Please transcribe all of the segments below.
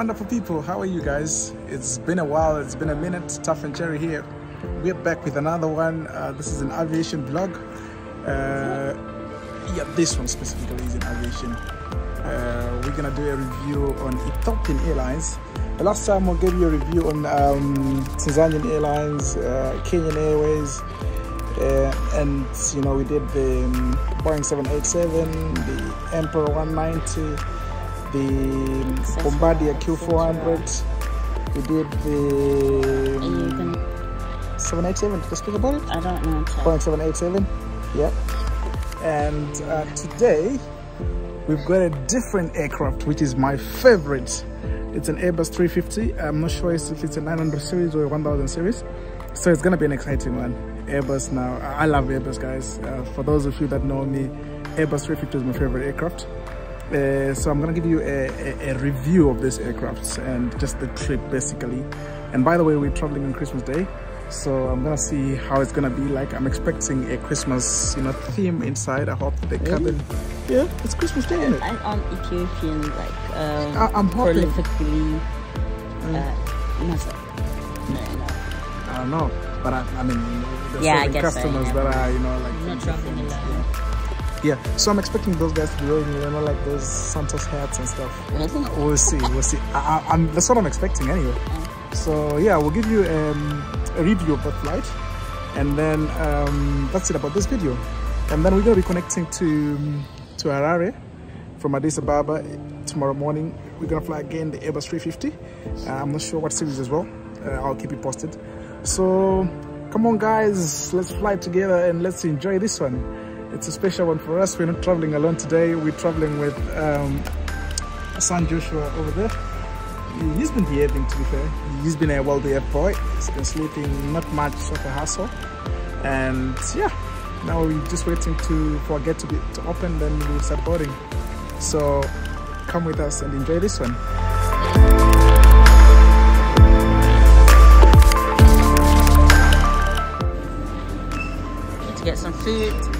Wonderful people, how are you guys? It's been a while, it's been a minute. Taf and Chary here. We're back with another one. Uh, this is an aviation blog. Uh, yeah, this one specifically is in aviation. Uh, we're gonna do a review on Ethiopian Airlines. The last time we gave you a review on um, Tanzanian Airlines, uh, Kenyan Airways, uh, and you know we did the um, Boeing 787, the Embraer 190, the Bombardier Q400. We did the um, 787. Did I speak about it? I don't know. 787. Yeah. And uh, today we've got a different aircraft, which is my favorite. It's an Airbus 350. I'm not sure if it's a 900 series or a 1000 series. So it's gonna be an exciting one. Airbus now. I love Airbus, guys. Uh, for those of you that know me, Airbus 350 is my favorite aircraft. Uh, so I'm gonna give you a, a, a, review of this aircraft and just the trip basically. And by the way, we're traveling on Christmas Day. So I'm gonna see how it's gonna be like. I'm expecting a Christmas, you know, theme inside. I hope the really? cabin. Yeah, it's Christmas Day, isn't it? I'm on Ethiopian, like um, I, am hoping. prolifically. Mm. Uh, no, no. I don't know, but I, I mean, there's yeah, certain customers so, yeah. that are, you know, like. Not traveling. Yeah, so I'm expecting those guys to be wearing, you know, like those Santa's hats and stuff. We'll see, we'll see. I, am that's what I'm expecting anyway. So yeah, we'll give you um, a review of that flight, and then um, that's it about this video. And then we're gonna be connecting to to Harare from Addis Ababa tomorrow morning. We're gonna fly again the Airbus 350. Uh, I'm not sure what series as well. Uh, I'll keep you posted. So come on, guys, let's fly together and let's enjoy this one it's a special one for us. We're not traveling alone today. We're traveling with um, son Joshua over there. He's been behaving, to be fair. He's been a well-behaved boy. He's been sleeping, not much of a hassle. And yeah, now we're just waiting to for a to be to open, then we'll start boarding. So come with us and enjoy this one. get some food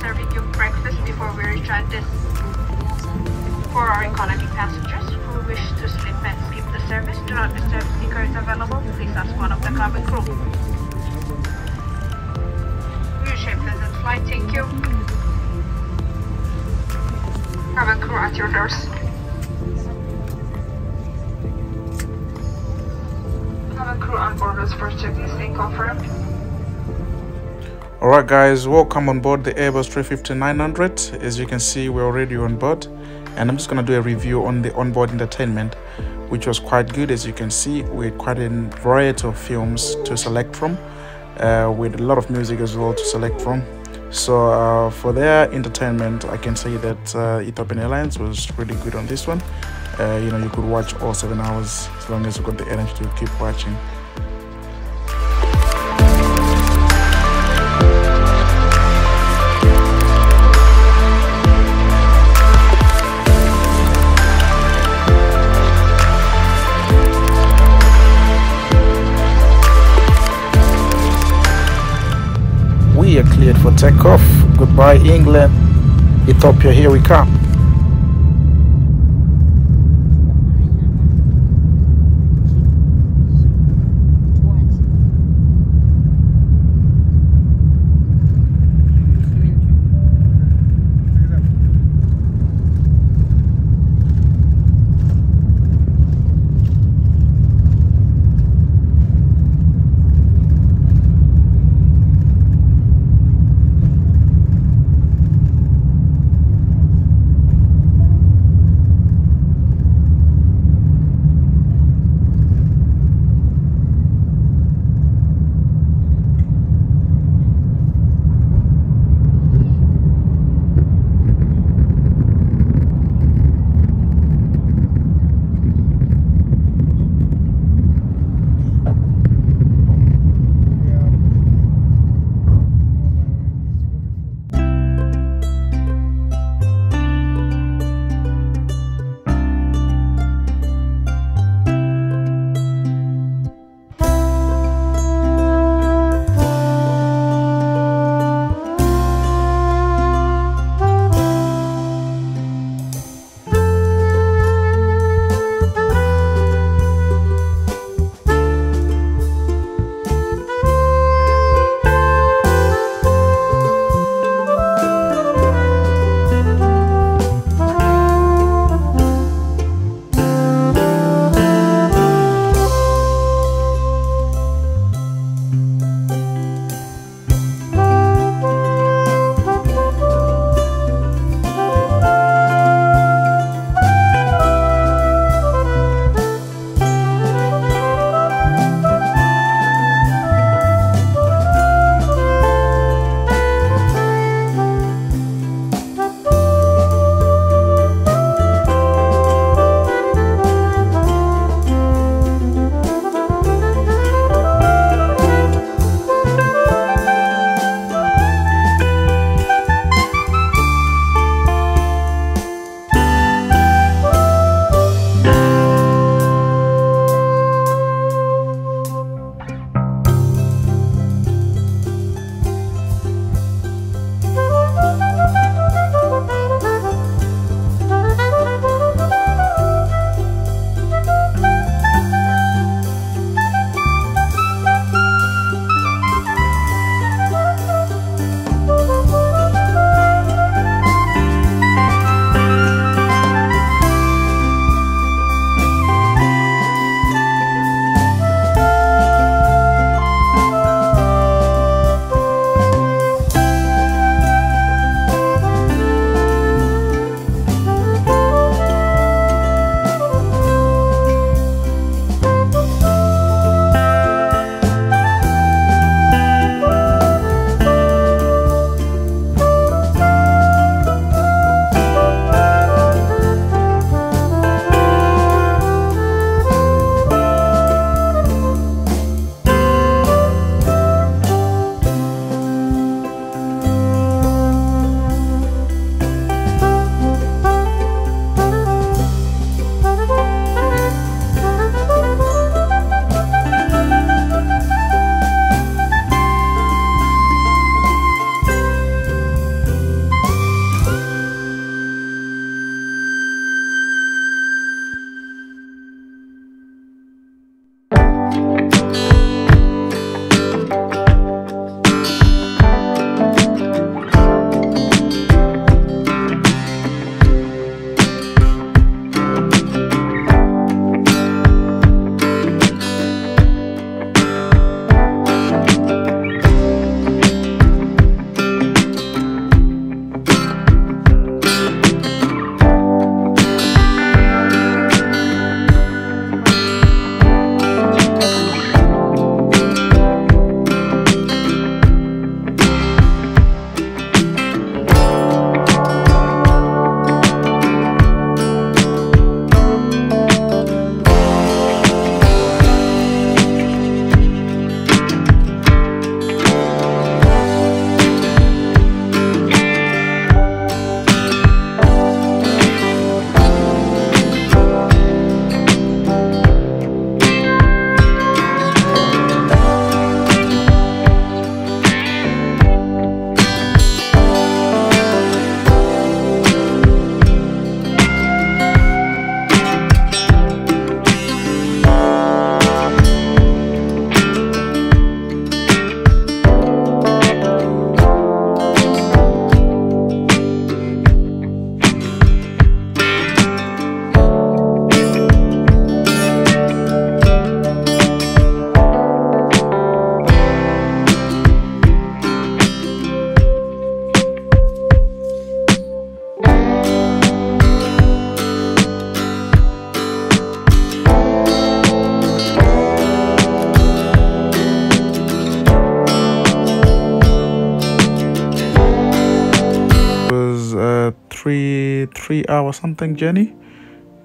serving you breakfast before we return this. For our economy passengers who wish to sleep and skip the service, do not disturb speakers available. Please ask one of the cabin crew. You shape pleasant flight, thank you. Cabin crew at your doors. Cabin crew on board first check checklist and confirmed. Alright guys, welcome on board the Airbus 350-900. As you can see, we're already on board and I'm just going to do a review on the onboard entertainment which was quite good as you can see We had quite a variety of films to select from uh, with a lot of music as well to select from. So uh, for their entertainment, I can say that uh, Ethiopian Airlines was really good on this one. Uh, you know, you could watch all seven hours as long as you got the energy to keep watching. For takeoff. Goodbye, England. Ethiopia, here we come. Hour something journey.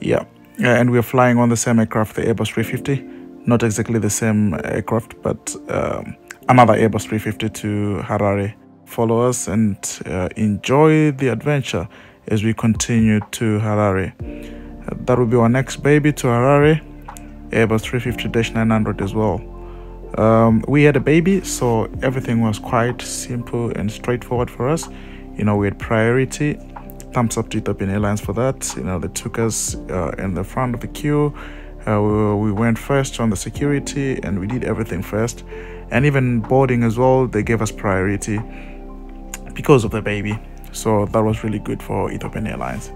Yeah, and we're flying on the same aircraft, the Airbus 350. Not exactly the same aircraft, but um, another Airbus 350 to Harare. Follow us and uh, enjoy the adventure as we continue to Harare. Uh, that will be our next baby to Harare, Airbus 350-900 as well. Um, we had a baby, so everything was quite simple and straightforward for us. You know, we had priority. Thumbs up to Ethiopian Airlines for that. You know, they took us uh, in the front of the queue. Uh, we, we went first on the security and we did everything first. And even boarding as well, they gave us priority because of the baby. So that was really good for Ethiopian Airlines.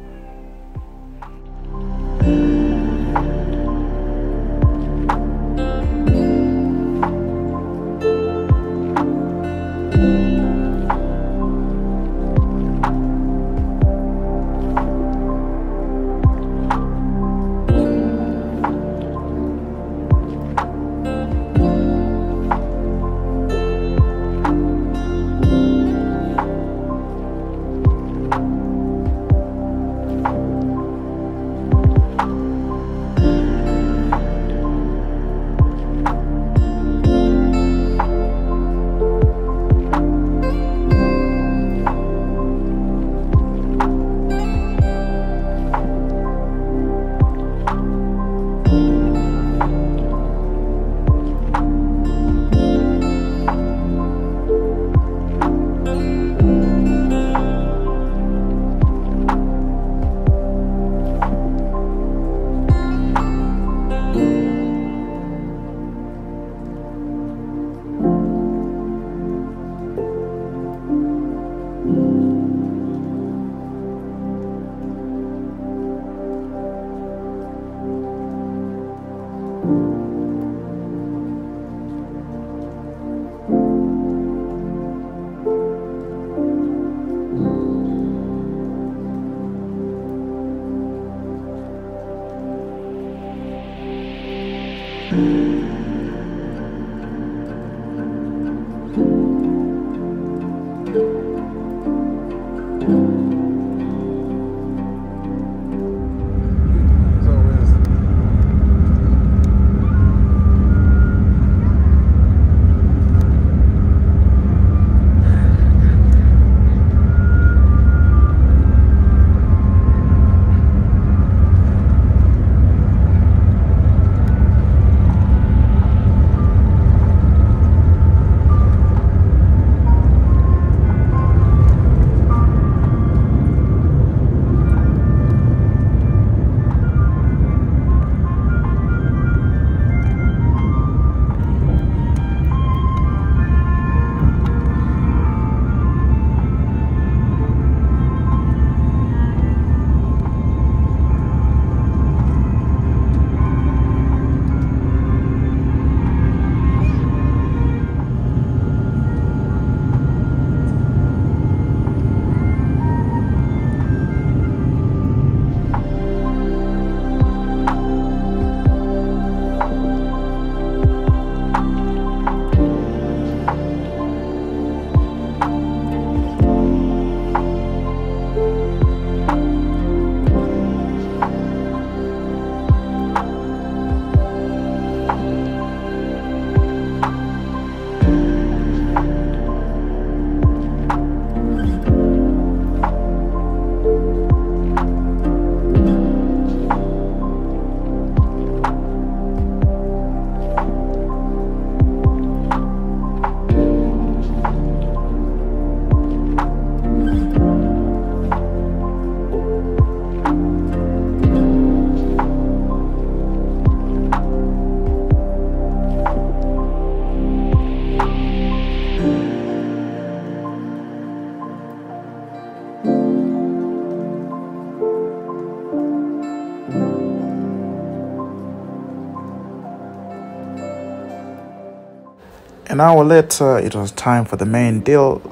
An hour later, it was time for the main deal.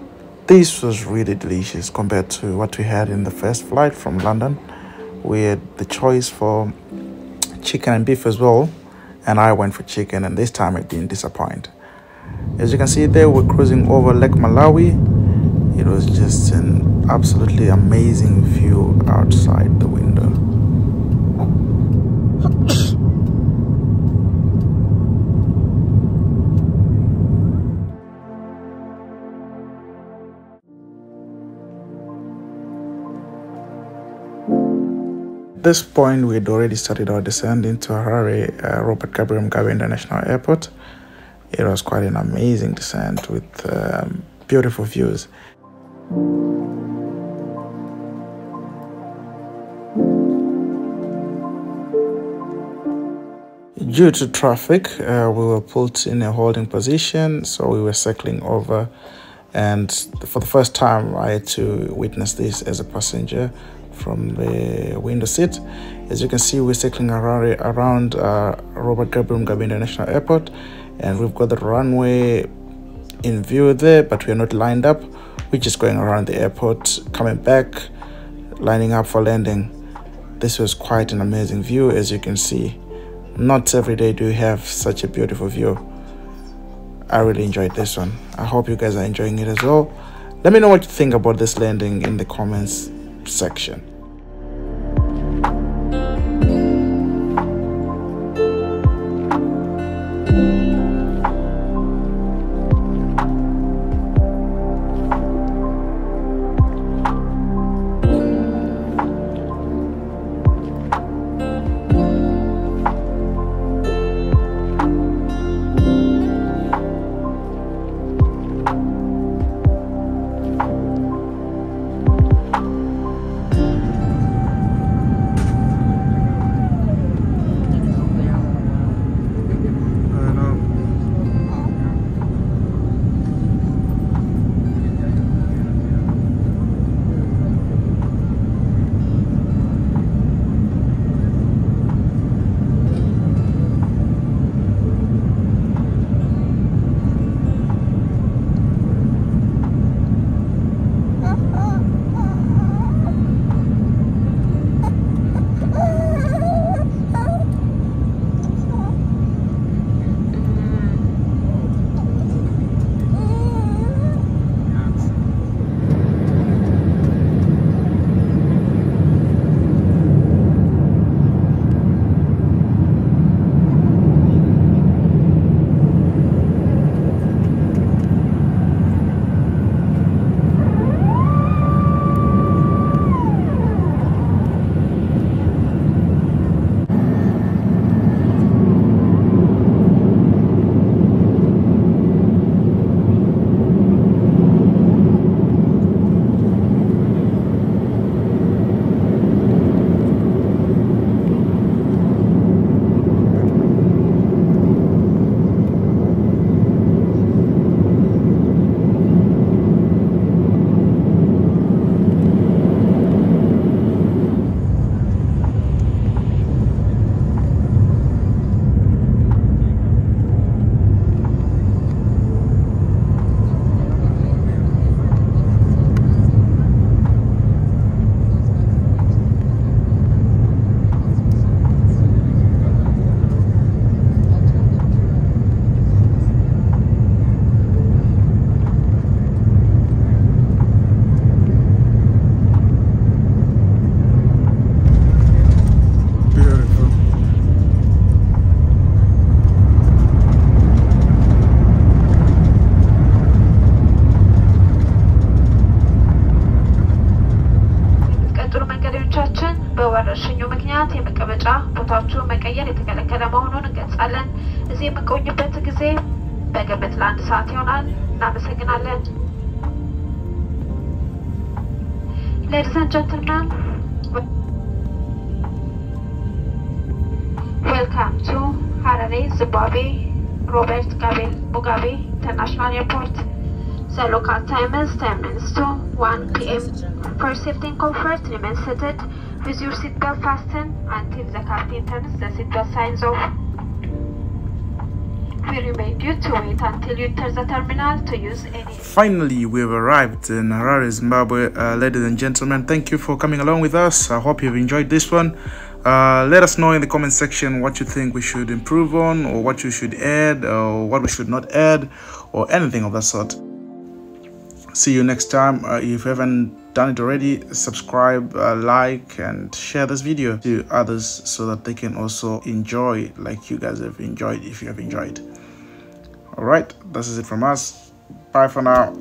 This was really delicious compared to what we had in the first flight from London. We had the choice for chicken and beef as well, and I went for chicken, and this time it didn't disappoint. As you can see there, we're cruising over Lake Malawi. It was just an absolutely amazing view outside the window. This point, we had already started our descent into Harare, uh, Robert Gabriel Mugabe International Airport. It was quite an amazing descent with um, beautiful views. Due to traffic, uh, we were put in a holding position, so we were circling over. And for the first time, I had to witness this as a passenger from the window seat. As you can see, we're circling around, around uh, Robert Gabriel Mugabe International Airport, and we've got the runway in view there, but we're not lined up. We're just going around the airport, coming back, lining up for landing. This was quite an amazing view, as you can see. Not every day do you have such a beautiful view. I really enjoyed this one. I hope you guys are enjoying it as well. Let me know what you think about this landing in the comments section. ተማሪዎቻችን በወረርሽኙ ምክንያት የመቀመጫ ቦታቸውን መቀየር የተከለከለ መሆኑን እንገልጻለን። እዚህ የምንቆይበት ጊዜ በግምት ለአንድ ሰዓት ይሆናል። እናመሰግናለን። ሌዲስ ኤንድ ጀንትልመን ዌልካም ቱ ሀረሬ ዝምባብዌ ሮበርት ሙጋቤ ኢንተርናሽናል ኤርፖርት ዘ ሎካል ታይም ኢዝ 1 p.m. For safety and comfort, remain seated with your seatbelt fastened until the captain turns the seatbelt signs off. We remind you to wait until you enter the terminal to use any. Finally, we've arrived in Harare, Zimbabwe. Uh, ladies and gentlemen, thank you for coming along with us. I hope you've enjoyed this one. Uh, let us know in the comment section what you think we should improve on, or what you should add, or what we should not add, or anything of that sort. See you next time. Uh, if you haven't done it already subscribe uh, like and share this video to others so that they can also enjoy like you guys have enjoyed if you have enjoyed. All right this is it from us. Bye for now